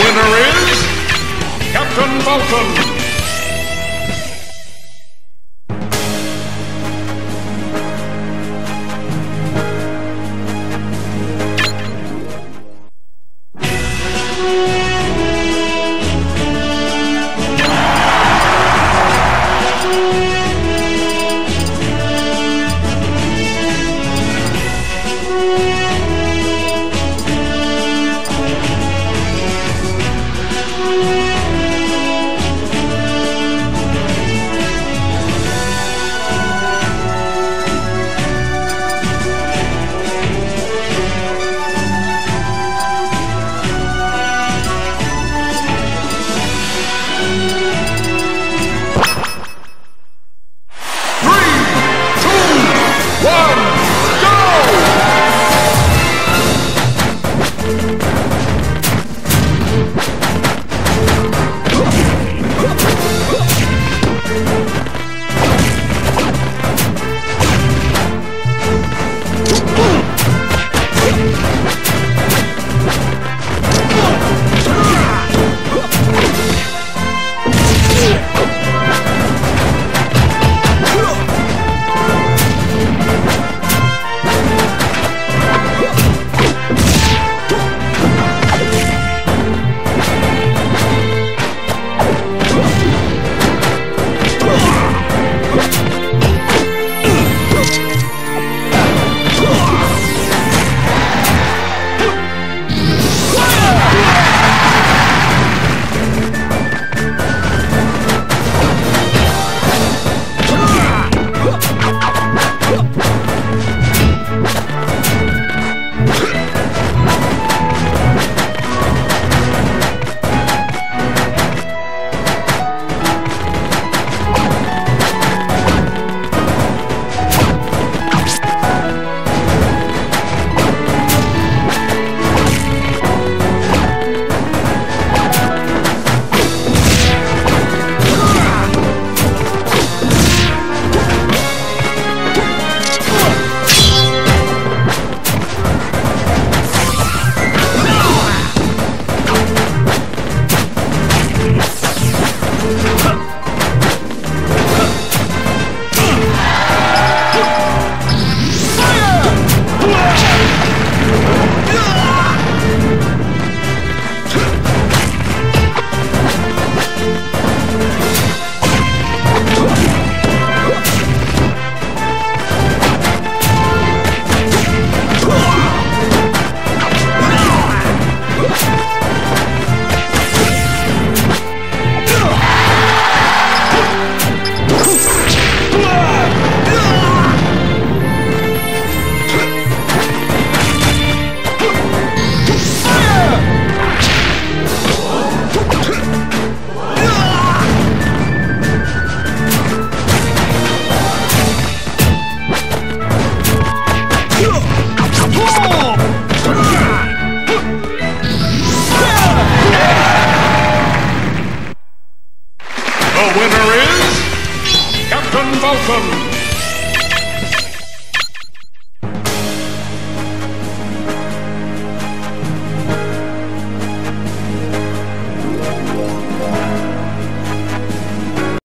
winner is Captain Balkan.